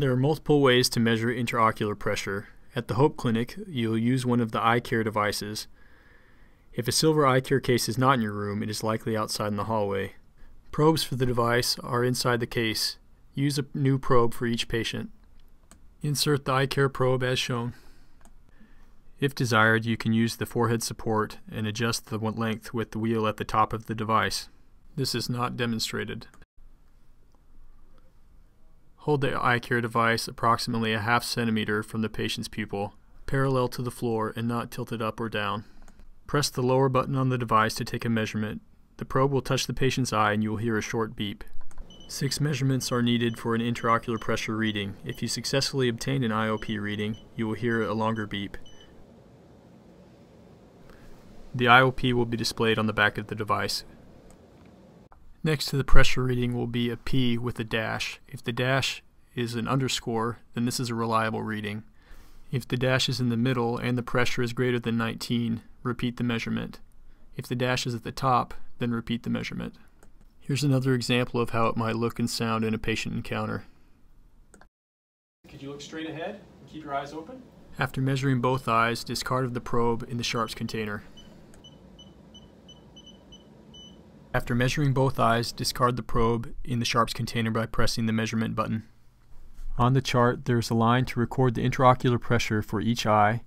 There are multiple ways to measure intraocular pressure. At the Hope Clinic, you'll use one of the iCare devices. If a silver iCare case is not in your room, it is likely outside in the hallway. Probes for the device are inside the case. Use a new probe for each patient. Insert the iCare probe as shown. If desired, you can use the forehead support and adjust the length with the wheel at the top of the device. This is not demonstrated. Hold the iCare device approximately a half centimeter from the patient's pupil, parallel to the floor and not tilted up or down. Press the lower button on the device to take a measurement. The probe will touch the patient's eye and you will hear a short beep. Six measurements are needed for an intraocular pressure reading. If you successfully obtain an IOP reading, you will hear a longer beep. The IOP will be displayed on the back of the device. Next to the pressure reading will be a P with a dash. If the dash is an underscore, then this is a reliable reading. If the dash is in the middle and the pressure is greater than 19, repeat the measurement. If the dash is at the top, then repeat the measurement. Here's another example of how it might look and sound in a patient encounter. Could you look straight ahead and keep your eyes open? After measuring both eyes, discard of the probe in the sharps container. After measuring both eyes, discard the probe in the sharps container by pressing the measurement button. On the chart, there is a line to record the intraocular pressure for each eye,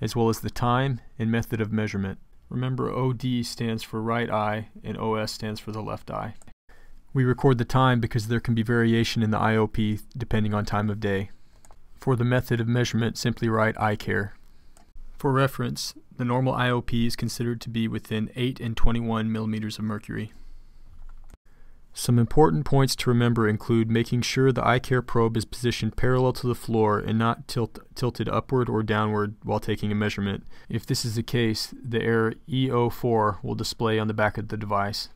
as well as the time and method of measurement. Remember OD stands for right eye and OS stands for the left eye. We record the time because there can be variation in the IOP depending on time of day. For the method of measurement, simply write iCare. For reference, the normal IOP is considered to be within 8 and 21 millimeters of mercury. Some important points to remember include making sure the iCare probe is positioned parallel to the floor and not tilt, tilted upward or downward while taking a measurement. If this is the case, the error E04 will display on the back of the device.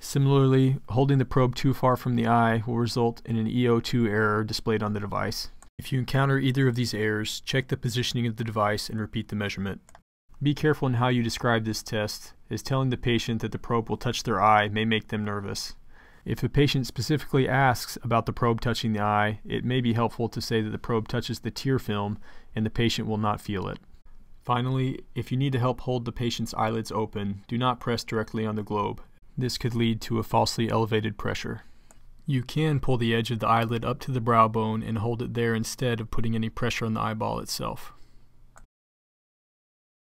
Similarly, holding the probe too far from the eye will result in an E02 error displayed on the device. If you encounter either of these errors, check the positioning of the device and repeat the measurement. Be careful in how you describe this test, as telling the patient that the probe will touch their eye may make them nervous. If a patient specifically asks about the probe touching the eye, it may be helpful to say that the probe touches the tear film and the patient will not feel it. Finally, if you need to help hold the patient's eyelids open, do not press directly on the globe. This could lead to a falsely elevated pressure. You can pull the edge of the eyelid up to the brow bone and hold it there instead of putting any pressure on the eyeball itself.